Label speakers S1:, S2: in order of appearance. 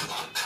S1: Oh,